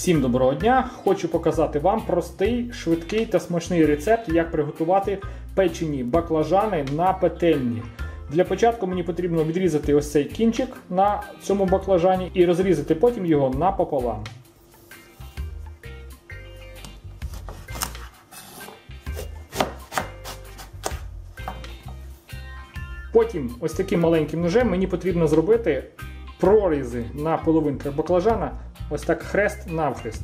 Всім доброго дня! Хочу показати вам простий, швидкий та смачний рецепт, як приготувати печені баклажани на петельні. Для початку мені потрібно відрізати ось цей кінчик на цьому баклажані і розрізати потім його напополам. Потім ось таким маленьким ножем мені потрібно зробити прорізи на половинках баклажана, ось так хрест навхрест.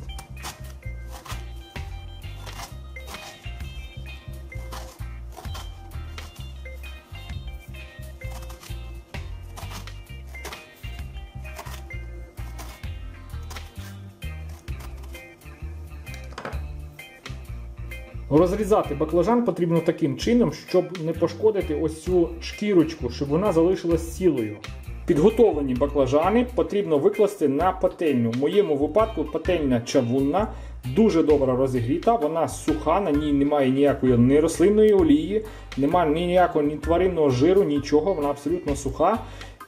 Розрізати баклажан потрібно таким чином, щоб не пошкодити ось цю шкірочку, щоб вона залишилась цілою. Підготовлені баклажани потрібно викласти на пательню. В моєму випадку пательня чавунна, дуже добре розігріта, вона суха, на ній немає ніякої ні рослинної олії, немає ніякого ні тваринного жиру, нічого, вона абсолютно суха.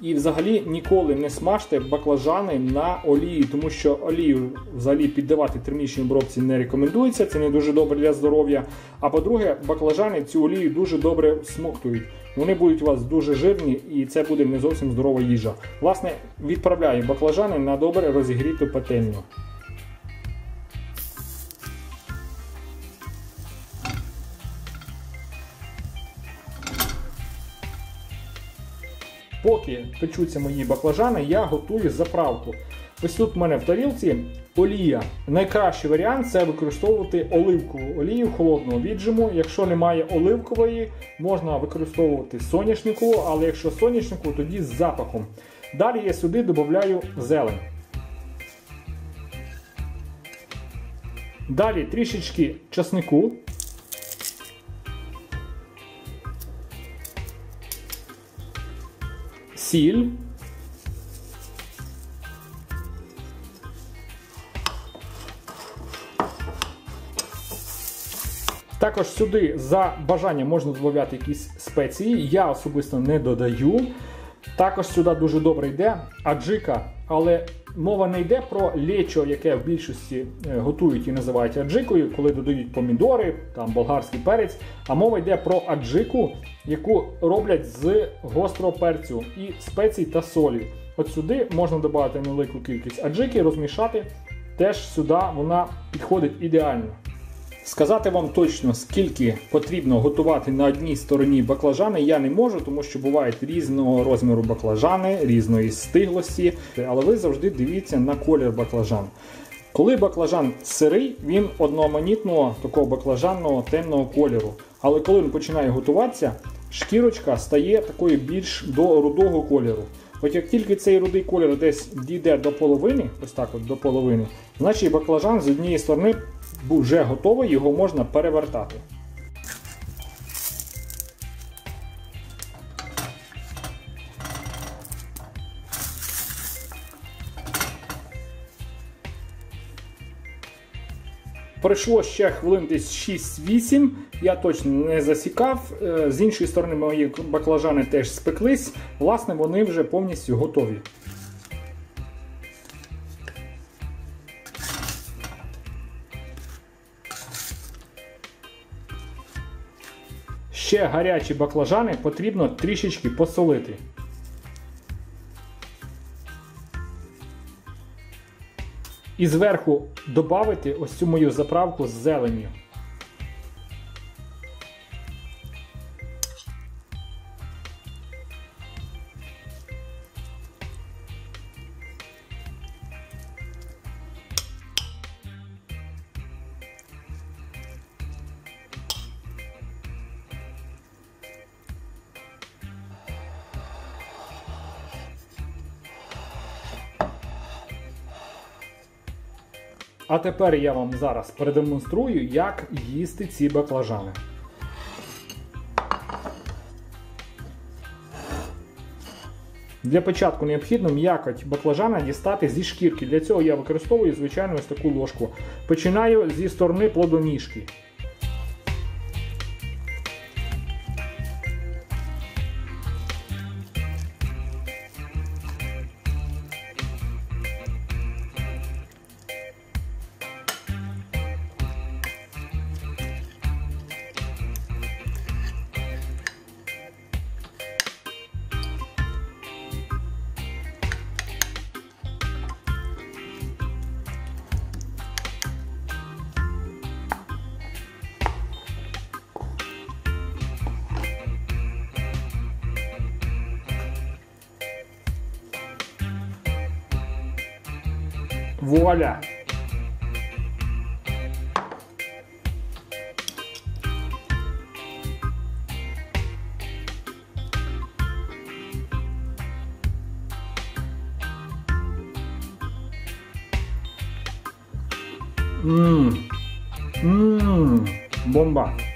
І взагалі ніколи не смажте баклажани на олії, тому що олію взагалі піддавати термічній обробці не рекомендується, це не дуже добре для здоров'я. А по-друге, баклажани цю олію дуже добре смоктують. Вони будуть у вас дуже жирні і це буде не зовсім здорова їжа. Власне, відправляю баклажани на добре розігріту пательню. Поки печуться мої баклажани, я готую заправку. Ось тут в мене в тарілці олія. Найкращий варіант це використовувати оливкову олію холодного віджиму. Якщо немає оливкової, можна використовувати соняшникову, але якщо соняшникову, тоді з запахом. Далі я сюди додаю зелень. Далі трішечки часнику. Сіль. Також сюди за бажанням можна додати якісь спеції. Я особисто не додаю. Також сюди дуже добре йде аджика, але мова не йде про лечо, яке в більшості е, готують і називають аджикою, коли додають помідори, там болгарський перець. А мова йде про аджику, яку роблять з гострого перцю і спецій та солі. От сюди можна додати невелику кількість аджики, розмішати. Теж сюди вона підходить ідеально. Сказати вам точно, скільки потрібно готувати на одній стороні баклажани, я не можу, тому що бувають різного розміру баклажани, різної стиглості. Але ви завжди дивіться на колір баклажан. Коли баклажан сирий, він одноманітного такого баклажанного темного кольору. Але коли він починає готуватися, шкірочка стає такою більш до рудого кольору. От як тільки цей рудий колір десь дійде до половини, ось так от до половини, значить баклажан з однієї сторони вже готовий, його можна перевертати. Пройшло ще хвилин десь 6-8, я точно не засікав. Е, з іншої сторони, мої баклажани теж спеклись, власне, вони вже повністю готові. Ще гарячі баклажани потрібно трішечки посолити. І зверху додати ось цю мою заправку з зеленню. А тепер я вам зараз продемонструю, як їсти ці баклажани. Для початку необхідно м'якоть баклажана дістати зі шкірки. Для цього я використовую, звичайно, ось таку ложку. Починаю зі сторони плодоніжки. Vou olhar. Hum, hum, bomba.